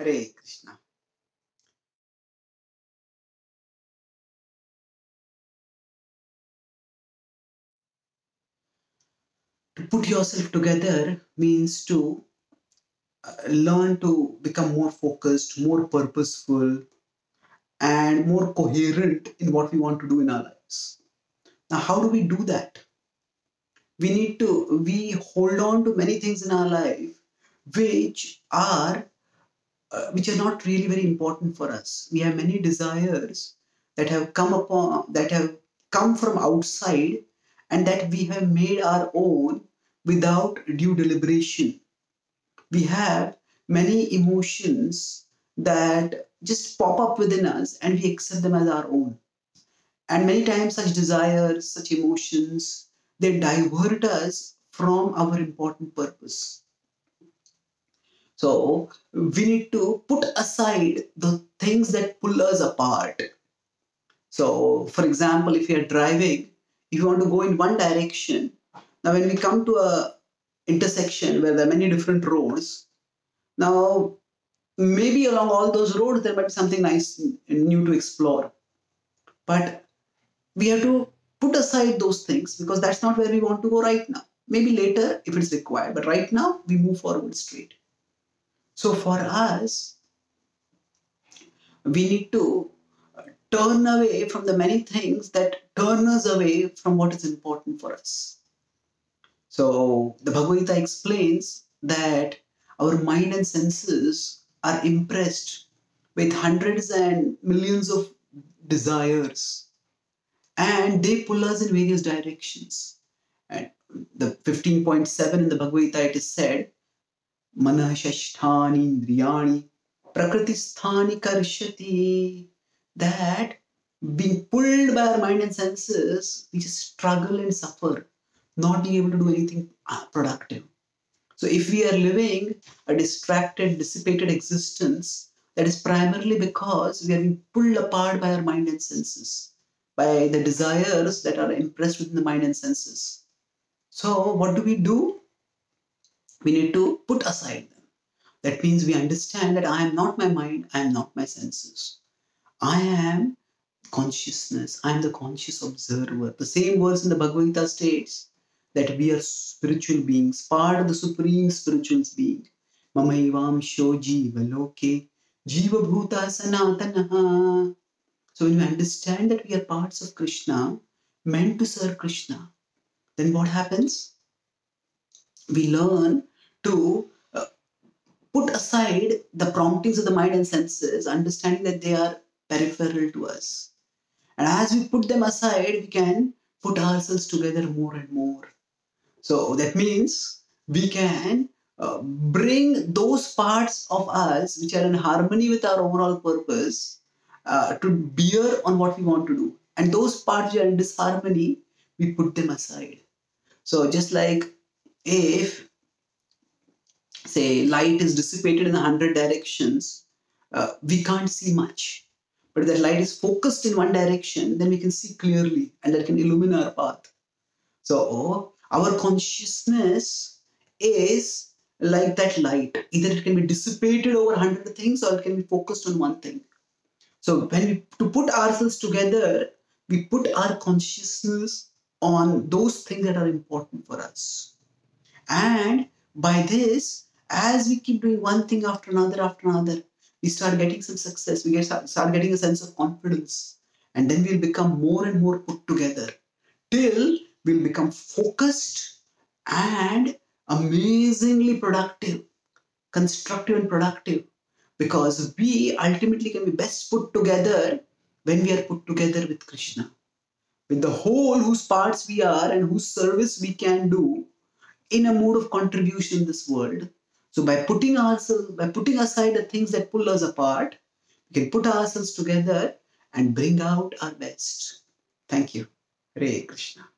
Hare Krishna. To put yourself together means to uh, learn to become more focused, more purposeful, and more coherent in what we want to do in our lives. Now, how do we do that? We need to, we hold on to many things in our life which are uh, which are not really very important for us. We have many desires that have come upon that have come from outside and that we have made our own without due deliberation. We have many emotions that just pop up within us and we accept them as our own. And many times, such desires, such emotions, they divert us from our important purpose. So, we need to put aside the things that pull us apart. So, for example, if you're driving, if you want to go in one direction, now when we come to a intersection where there are many different roads, now maybe along all those roads there might be something nice and new to explore. But we have to put aside those things because that's not where we want to go right now. Maybe later if it's required, but right now we move forward straight. So for us, we need to turn away from the many things that turn us away from what is important for us. So the Bhagavad Gita explains that our mind and senses are impressed with hundreds and millions of desires and they pull us in various directions. And the 15.7 in the Bhagavad Gita it is said, Manashasthani Indriyani Prakritisthani Karshati that being pulled by our mind and senses, we just struggle and suffer, not being able to do anything uh, productive. So, if we are living a distracted, dissipated existence, that is primarily because we are being pulled apart by our mind and senses, by the desires that are impressed within the mind and senses. So, what do we do? We need to put aside them. That means we understand that I am not my mind, I am not my senses. I am consciousness, I am the conscious observer. The same verse in the Bhagavad Gita states that we are spiritual beings, part of the supreme spiritual being. Mamaivam sho jiva loke, jiva bhuta sanatanaha. So when we understand that we are parts of Krishna, meant to serve Krishna, then what happens? We learn to uh, put aside the promptings of the mind and senses, understanding that they are peripheral to us. And as we put them aside, we can put ourselves together more and more. So that means we can uh, bring those parts of us which are in harmony with our overall purpose uh, to bear on what we want to do. And those parts which are in disharmony, we put them aside. So just like if say light is dissipated in a hundred directions, uh, we can't see much. But if that light is focused in one direction, then we can see clearly and that can illumine our path. So our consciousness is like that light. Either it can be dissipated over a hundred things or it can be focused on one thing. So when we to put ourselves together, we put our consciousness on those things that are important for us. And by this, as we keep doing one thing after another after another, we start getting some success. We get start getting a sense of confidence, and then we'll become more and more put together till we'll become focused and amazingly productive, constructive and productive. Because we ultimately can be best put together when we are put together with Krishna, with the whole whose parts we are and whose service we can do in a mode of contribution in this world so by putting ourselves, by putting aside the things that pull us apart, we can put ourselves together and bring out our best. Thank you. Hare Krishna.